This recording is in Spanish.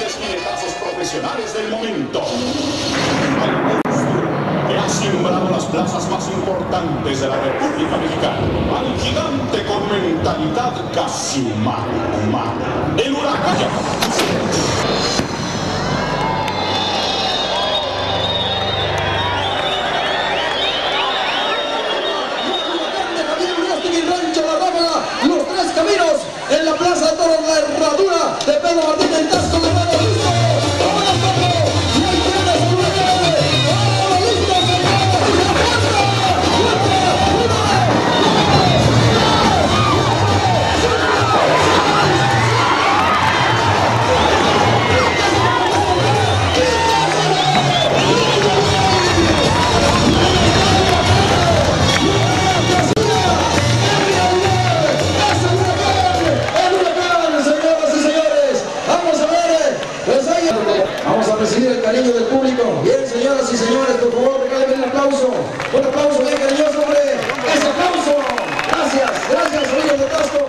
grandes jinetazos profesionales del momento. Al que ha sembrado las plazas más importantes de la República Mexicana. Al gigante con mentalidad casi humana, humana. El huracán. caminos en la Plaza de Toros, la herradura de Pedro Martín del Tasco cariño del público. Bien, señoras y señores, por favor, regálenme un aplauso. Un aplauso bien cariñoso, hombre. ¡Ese aplauso! Gracias, gracias, amigos de Tasco.